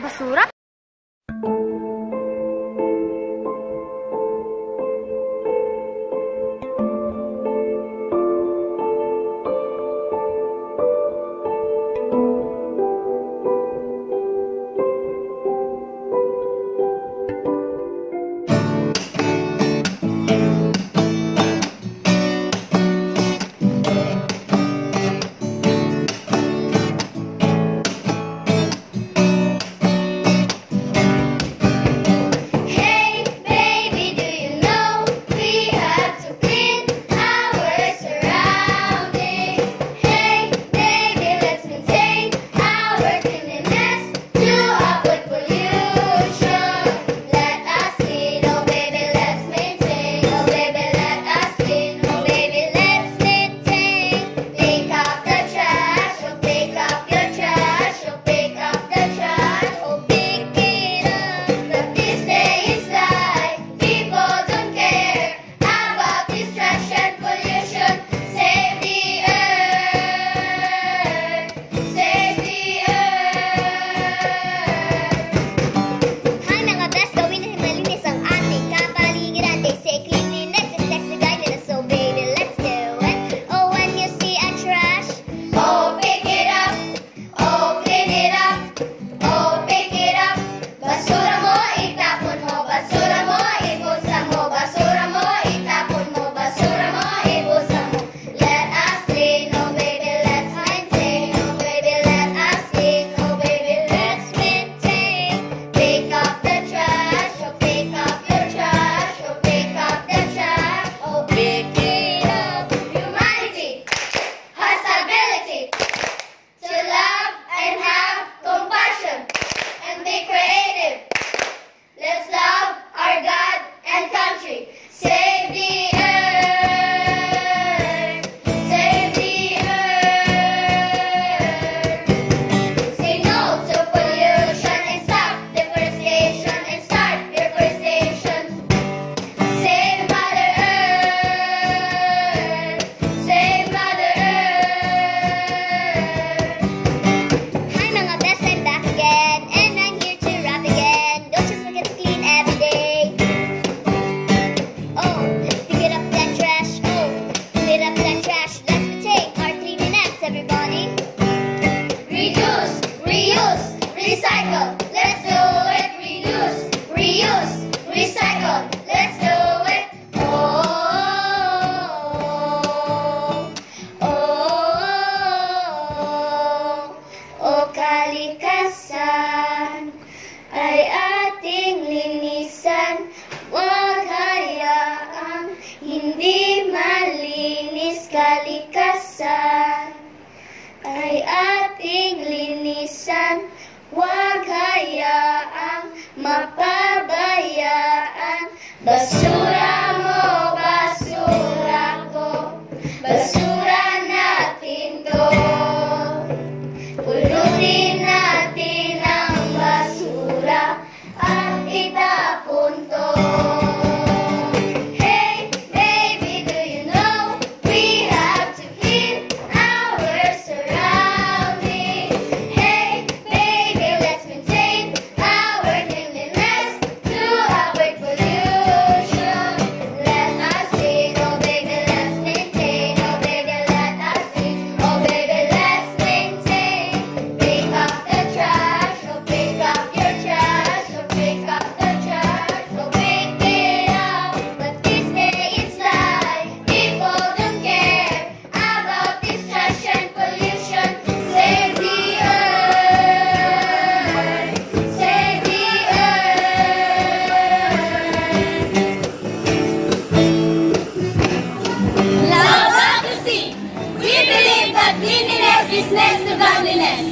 basura? Michael. Sure. loneliness.